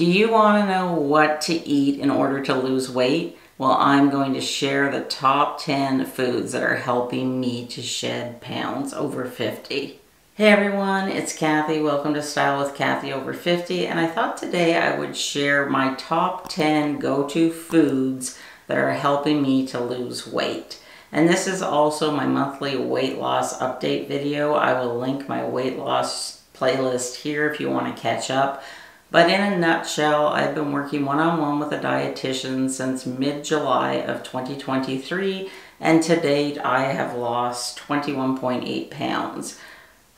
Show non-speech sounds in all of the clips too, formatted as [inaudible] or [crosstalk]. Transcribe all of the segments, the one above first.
Do you want to know what to eat in order to lose weight? Well, I'm going to share the top 10 foods that are helping me to shed pounds over 50. Hey everyone, it's Cathy. Welcome to Style with Cathy over 50. And I thought today I would share my top 10 go-to foods that are helping me to lose weight. And this is also my monthly weight loss update video. I will link my weight loss playlist here if you want to catch up. But in a nutshell, I've been working one-on-one with a dietitian since mid-July of 2023, and to date I have lost 21.8 pounds.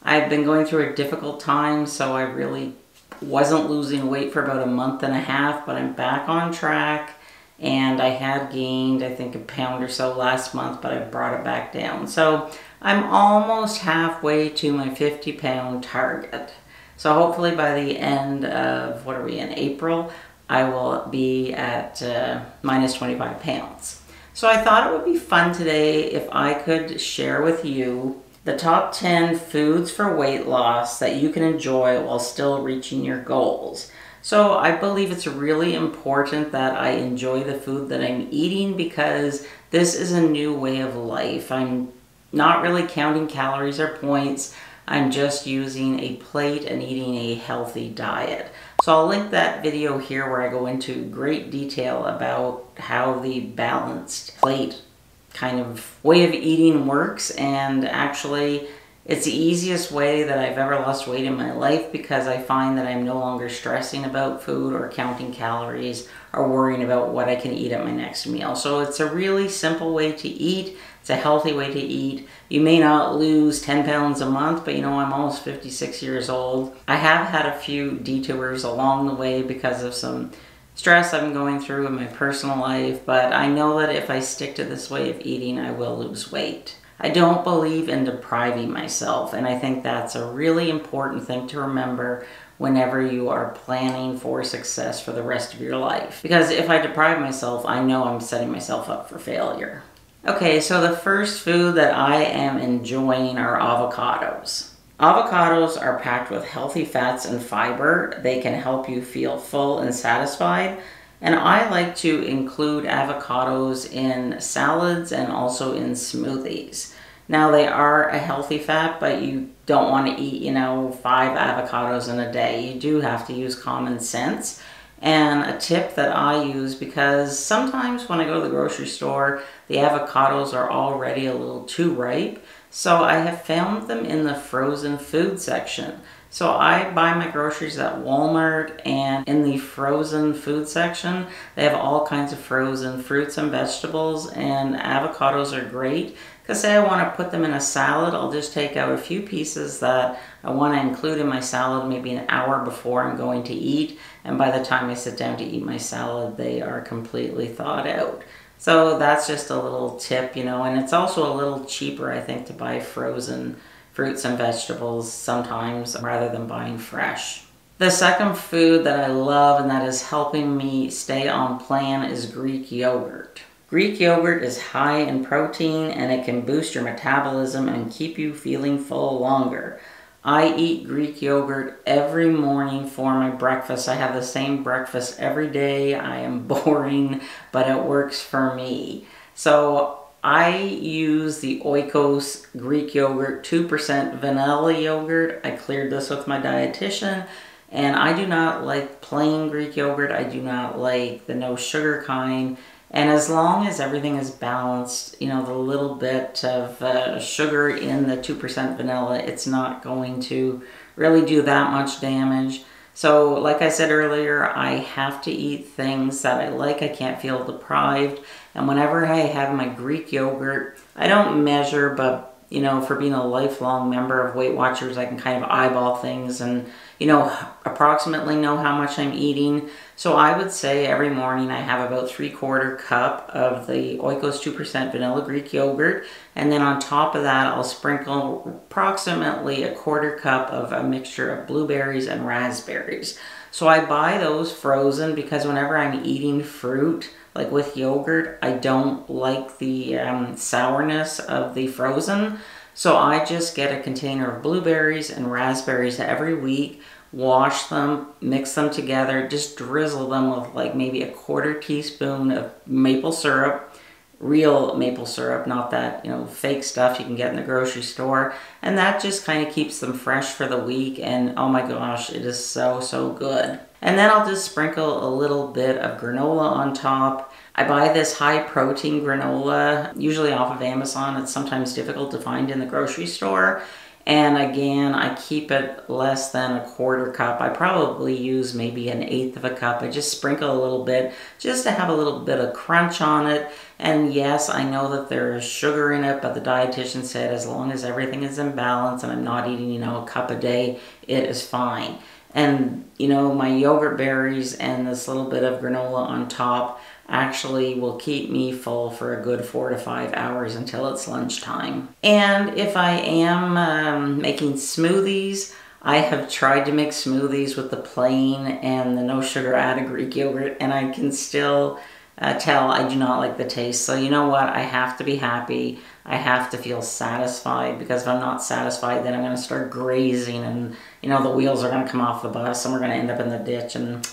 I've been going through a difficult time, so I really wasn't losing weight for about a month and a half, but I'm back on track, and I had gained, I think, a pound or so last month, but I brought it back down. So I'm almost halfway to my 50 pound target. So hopefully by the end of, what are we in, April, I will be at uh, minus 25 pounds. So I thought it would be fun today if I could share with you the top 10 foods for weight loss that you can enjoy while still reaching your goals. So I believe it's really important that I enjoy the food that I'm eating because this is a new way of life. I'm not really counting calories or points. I'm just using a plate and eating a healthy diet. So I'll link that video here where I go into great detail about how the balanced plate kind of way of eating works and actually it's the easiest way that I've ever lost weight in my life because I find that I'm no longer stressing about food or counting calories or worrying about what I can eat at my next meal. So it's a really simple way to eat. It's a healthy way to eat. You may not lose 10 pounds a month, but you know, I'm almost 56 years old. I have had a few detours along the way because of some stress I'm going through in my personal life, but I know that if I stick to this way of eating, I will lose weight. I don't believe in depriving myself, and I think that's a really important thing to remember whenever you are planning for success for the rest of your life. Because if I deprive myself, I know I'm setting myself up for failure. Okay, so the first food that I am enjoying are avocados. Avocados are packed with healthy fats and fiber. They can help you feel full and satisfied. And I like to include avocados in salads and also in smoothies. Now they are a healthy fat, but you don't want to eat, you know, five avocados in a day. You do have to use common sense. And a tip that I use because sometimes when I go to the grocery store, the avocados are already a little too ripe. So I have found them in the frozen food section. So I buy my groceries at Walmart and in the frozen food section, they have all kinds of frozen fruits and vegetables and avocados are great. Because say I want to put them in a salad, I'll just take out a few pieces that I want to include in my salad maybe an hour before I'm going to eat. And by the time I sit down to eat my salad, they are completely thawed out. So that's just a little tip, you know, and it's also a little cheaper, I think, to buy frozen fruits and vegetables sometimes rather than buying fresh. The second food that I love and that is helping me stay on plan is Greek yogurt. Greek yogurt is high in protein and it can boost your metabolism and keep you feeling full longer. I eat Greek yogurt every morning for my breakfast. I have the same breakfast every day. I am [laughs] boring, but it works for me. So I use the Oikos Greek yogurt, 2% vanilla yogurt. I cleared this with my dietitian. And I do not like plain Greek yogurt. I do not like the no sugar kind. And as long as everything is balanced, you know, the little bit of uh, sugar in the 2% vanilla, it's not going to really do that much damage. So like I said earlier, I have to eat things that I like. I can't feel deprived. And whenever I have my Greek yogurt, I don't measure, but you know, for being a lifelong member of Weight Watchers, I can kind of eyeball things and, you know, approximately know how much I'm eating. So I would say every morning I have about three quarter cup of the Oikos 2% vanilla Greek yogurt. And then on top of that, I'll sprinkle approximately a quarter cup of a mixture of blueberries and raspberries. So I buy those frozen because whenever I'm eating fruit, like with yogurt, I don't like the um, sourness of the frozen. So I just get a container of blueberries and raspberries every week, wash them, mix them together, just drizzle them with like maybe a quarter teaspoon of maple syrup, real maple syrup, not that, you know, fake stuff you can get in the grocery store. And that just kind of keeps them fresh for the week. And oh my gosh, it is so, so good. And then I'll just sprinkle a little bit of granola on top. I buy this high protein granola, usually off of Amazon. It's sometimes difficult to find in the grocery store. And again, I keep it less than a quarter cup. I probably use maybe an eighth of a cup. I just sprinkle a little bit just to have a little bit of crunch on it. And yes, I know that there is sugar in it, but the dietitian said as long as everything is in balance and I'm not eating, you know, a cup a day, it is fine. And, you know, my yogurt berries and this little bit of granola on top actually will keep me full for a good four to five hours until it's lunchtime. And if I am um, making smoothies, I have tried to make smoothies with the plain and the no sugar added Greek yogurt, and I can still uh, tell I do not like the taste. So you know what? I have to be happy. I have to feel satisfied because if I'm not satisfied, then I'm going to start grazing and, you know, the wheels are going to come off the bus and we're going to end up in the ditch and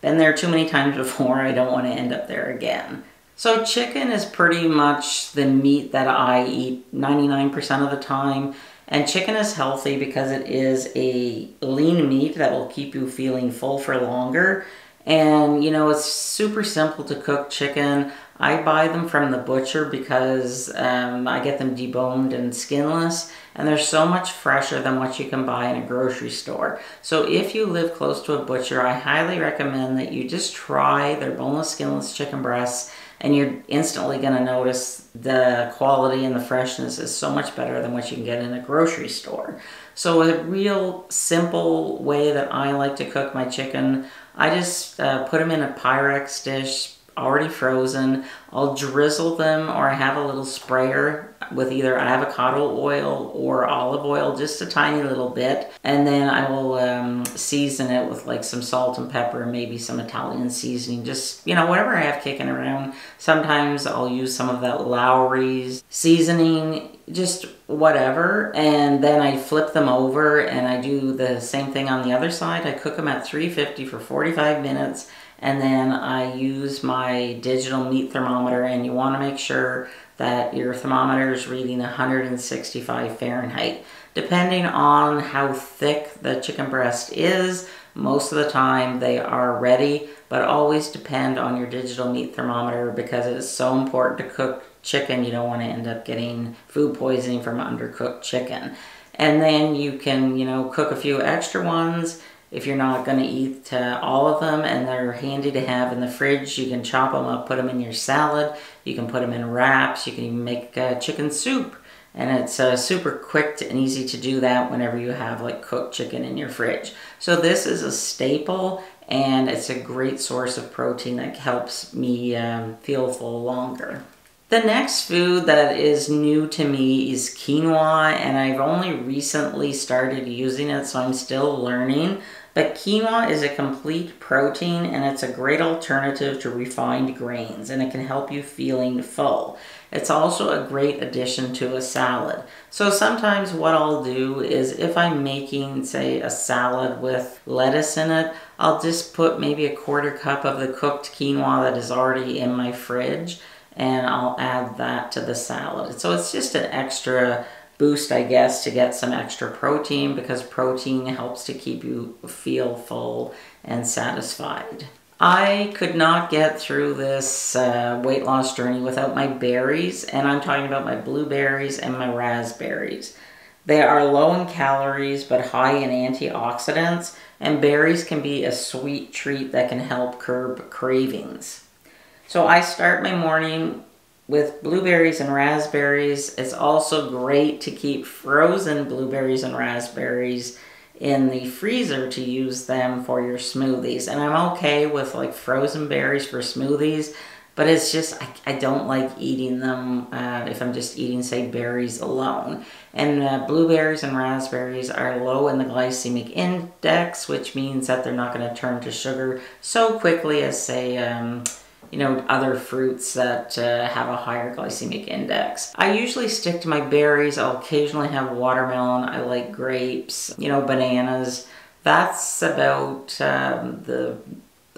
been there too many times before. I don't want to end up there again. So chicken is pretty much the meat that I eat 99% of the time. And chicken is healthy because it is a lean meat that will keep you feeling full for longer. And you know, it's super simple to cook chicken. I buy them from the butcher because um, I get them deboned and skinless, and they're so much fresher than what you can buy in a grocery store. So if you live close to a butcher, I highly recommend that you just try their boneless, skinless chicken breasts, and you're instantly going to notice the quality and the freshness is so much better than what you can get in a grocery store. So a real simple way that I like to cook my chicken, I just uh, put them in a Pyrex dish, already frozen. I'll drizzle them or I have a little sprayer with either avocado oil or olive oil, just a tiny little bit. And then I will um, season it with like some salt and pepper maybe some Italian seasoning. Just, you know, whatever I have kicking around. Sometimes I'll use some of that Lawry's seasoning, just whatever. And then I flip them over and I do the same thing on the other side. I cook them at 350 for 45 minutes and then I use my digital meat thermometer and you want to make sure that your thermometer is reading 165 Fahrenheit. Depending on how thick the chicken breast is, most of the time they are ready, but always depend on your digital meat thermometer because it is so important to cook chicken. You don't want to end up getting food poisoning from undercooked chicken. And then you can, you know, cook a few extra ones if you're not going to eat uh, all of them and they're handy to have in the fridge, you can chop them up, put them in your salad. You can put them in wraps. You can even make uh, chicken soup. And it's uh, super quick and easy to do that whenever you have like cooked chicken in your fridge. So this is a staple and it's a great source of protein that helps me um, feel full longer. The next food that is new to me is quinoa, and I've only recently started using it, so I'm still learning. But quinoa is a complete protein, and it's a great alternative to refined grains, and it can help you feeling full. It's also a great addition to a salad. So sometimes what I'll do is if I'm making, say, a salad with lettuce in it, I'll just put maybe a quarter cup of the cooked quinoa that is already in my fridge and I'll add that to the salad. So it's just an extra boost, I guess, to get some extra protein because protein helps to keep you feel full and satisfied. I could not get through this uh, weight loss journey without my berries, and I'm talking about my blueberries and my raspberries. They are low in calories but high in antioxidants, and berries can be a sweet treat that can help curb cravings. So I start my morning with blueberries and raspberries. It's also great to keep frozen blueberries and raspberries in the freezer to use them for your smoothies. And I'm okay with like frozen berries for smoothies, but it's just, I, I don't like eating them uh, if I'm just eating, say, berries alone. And uh, blueberries and raspberries are low in the glycemic index, which means that they're not going to turn to sugar so quickly as, say, um, you know, other fruits that uh, have a higher glycemic index. I usually stick to my berries. I'll occasionally have watermelon. I like grapes, you know, bananas, that's about um, the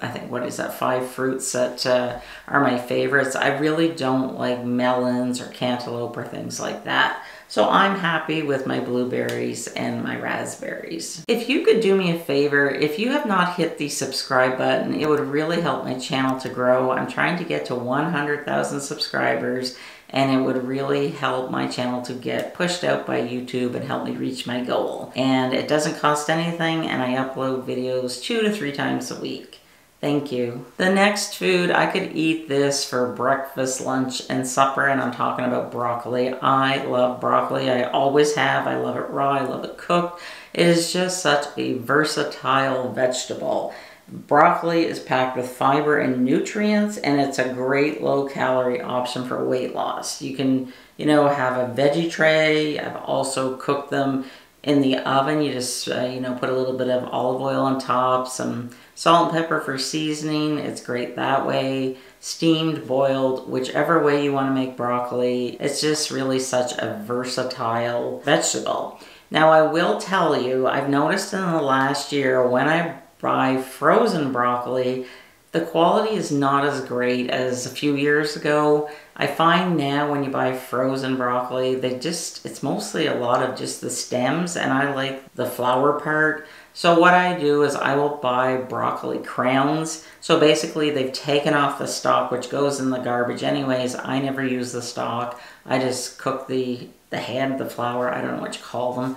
I think what is that five fruits that uh, are my favorites. I really don't like melons or cantaloupe or things like that. So I'm happy with my blueberries and my raspberries. If you could do me a favor, if you have not hit the subscribe button, it would really help my channel to grow. I'm trying to get to 100,000 subscribers and it would really help my channel to get pushed out by YouTube and help me reach my goal. And it doesn't cost anything and I upload videos two to three times a week. Thank you. The next food, I could eat this for breakfast, lunch, and supper, and I'm talking about broccoli. I love broccoli. I always have. I love it raw. I love it cooked. It is just such a versatile vegetable. Broccoli is packed with fiber and nutrients, and it's a great low-calorie option for weight loss. You can, you know, have a veggie tray. I've also cooked them in the oven. You just, uh, you know, put a little bit of olive oil on top, some salt and pepper for seasoning. It's great that way. Steamed, boiled, whichever way you want to make broccoli. It's just really such a versatile vegetable. Now, I will tell you, I've noticed in the last year when I buy frozen broccoli, the quality is not as great as a few years ago. I find now when you buy frozen broccoli, they just, it's mostly a lot of just the stems and I like the flower part. So what I do is I will buy broccoli crowns. So basically they've taken off the stalk, which goes in the garbage anyways. I never use the stalk. I just cook the, the head, the flower, I don't know what you call them.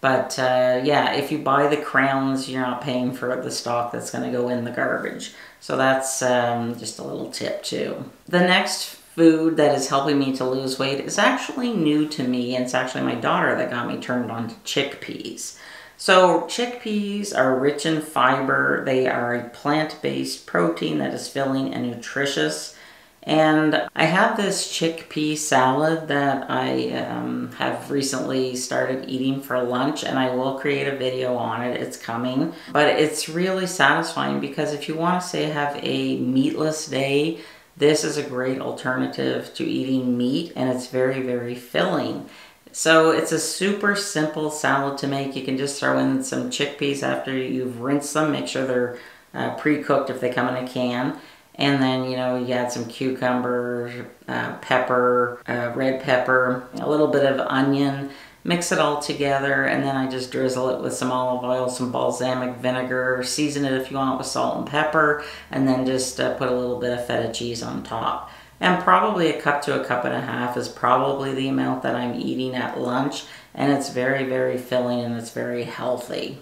But uh, yeah, if you buy the crowns, you're not paying for the stalk that's going to go in the garbage. So that's um, just a little tip too. The next food that is helping me to lose weight is actually new to me. And it's actually my daughter that got me turned on to chickpeas. So chickpeas are rich in fiber. They are a plant-based protein that is filling and nutritious. And I have this chickpea salad that I um, have recently started eating for lunch and I will create a video on it. It's coming. But it's really satisfying because if you want to say have a meatless day, this is a great alternative to eating meat and it's very, very filling. So it's a super simple salad to make. You can just throw in some chickpeas after you've rinsed them. Make sure they're uh, pre-cooked if they come in a can and then, you know, you add some cucumber, uh, pepper, uh, red pepper, a little bit of onion, mix it all together, and then I just drizzle it with some olive oil, some balsamic vinegar, season it if you want with salt and pepper, and then just uh, put a little bit of feta cheese on top. And probably a cup to a cup and a half is probably the amount that I'm eating at lunch, and it's very, very filling and it's very healthy.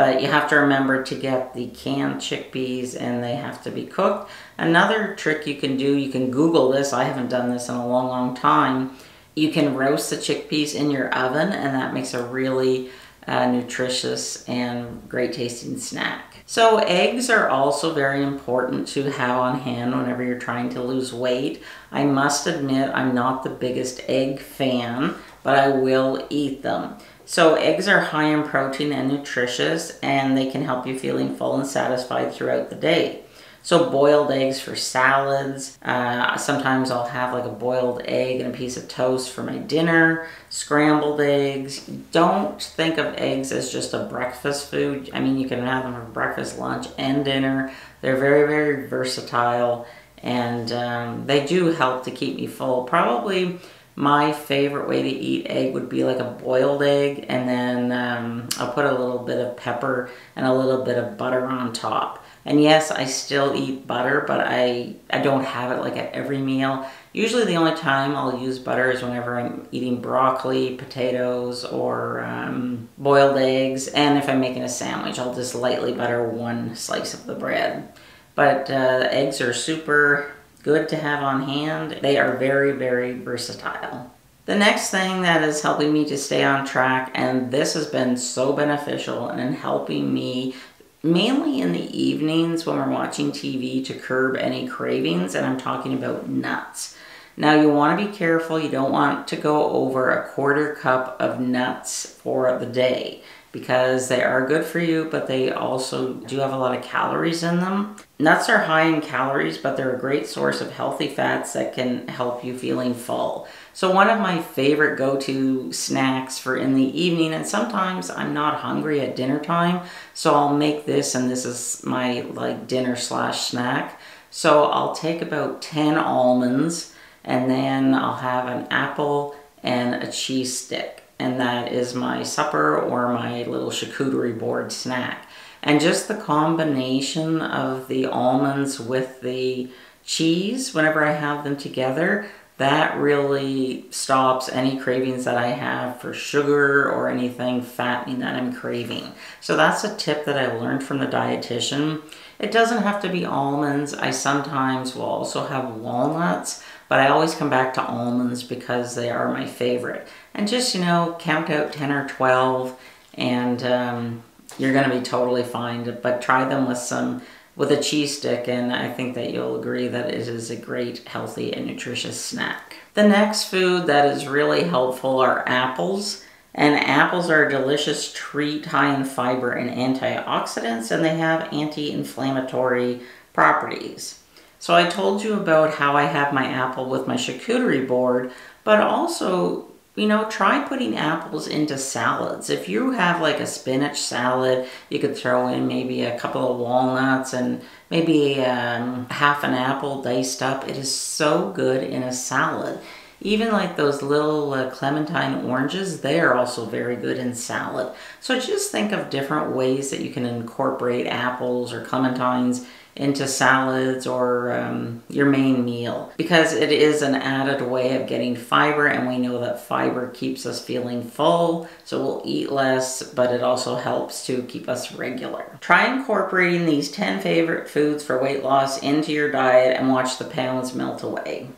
But you have to remember to get the canned chickpeas and they have to be cooked. Another trick you can do, you can Google this, I haven't done this in a long, long time. You can roast the chickpeas in your oven and that makes a really uh, nutritious and great tasting snack. So eggs are also very important to have on hand whenever you're trying to lose weight. I must admit I'm not the biggest egg fan, but I will eat them. So eggs are high in protein and nutritious and they can help you feeling full and satisfied throughout the day. So boiled eggs for salads. Uh, sometimes I'll have like a boiled egg and a piece of toast for my dinner. Scrambled eggs. Don't think of eggs as just a breakfast food. I mean, you can have them for breakfast, lunch, and dinner. They're very, very versatile and um, they do help to keep me full. Probably my favorite way to eat egg would be like a boiled egg and then um, I'll put a little bit of pepper and a little bit of butter on top. And yes, I still eat butter, but I, I don't have it like at every meal. Usually the only time I'll use butter is whenever I'm eating broccoli, potatoes, or um, boiled eggs. And if I'm making a sandwich, I'll just lightly butter one slice of the bread. But uh, eggs are super good to have on hand. They are very, very versatile. The next thing that is helping me to stay on track, and this has been so beneficial in helping me mainly in the evenings when we're watching TV to curb any cravings, and I'm talking about nuts. Now you want to be careful, you don't want to go over a quarter cup of nuts for the day. Because they are good for you, but they also do have a lot of calories in them. Nuts are high in calories, but they're a great source of healthy fats that can help you feeling full. So one of my favorite go-to snacks for in the evening, and sometimes I'm not hungry at dinner time, so I'll make this and this is my like dinner slash snack. So I'll take about 10 almonds and then I'll have an apple and a cheese stick and that is my supper or my little charcuterie board snack. And just the combination of the almonds with the cheese, whenever I have them together, that really stops any cravings that I have for sugar or anything fattening that I'm craving. So that's a tip that I learned from the dietitian. It doesn't have to be almonds. I sometimes will also have walnuts, but I always come back to almonds because they are my favorite. And just, you know, count out 10 or 12 and um, you're going to be totally fine. But try them with some, with a cheese stick and I think that you'll agree that it is a great, healthy and nutritious snack. The next food that is really helpful are apples. And apples are a delicious treat high in fiber and antioxidants and they have anti-inflammatory properties. So I told you about how I have my apple with my charcuterie board, but also, you know, try putting apples into salads. If you have like a spinach salad, you could throw in maybe a couple of walnuts and maybe um, half an apple diced up. It is so good in a salad. Even like those little uh, clementine oranges, they are also very good in salad. So just think of different ways that you can incorporate apples or clementines into salads or um, your main meal because it is an added way of getting fiber and we know that fiber keeps us feeling full so we'll eat less but it also helps to keep us regular. Try incorporating these 10 favorite foods for weight loss into your diet and watch the pounds melt away.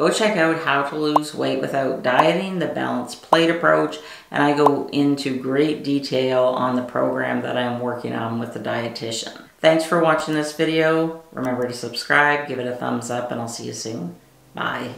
Go check out how to lose weight without dieting, the balanced plate approach, and I go into great detail on the program that I'm working on with the dietitian. Thanks for watching this video. Remember to subscribe, give it a thumbs up, and I'll see you soon. Bye.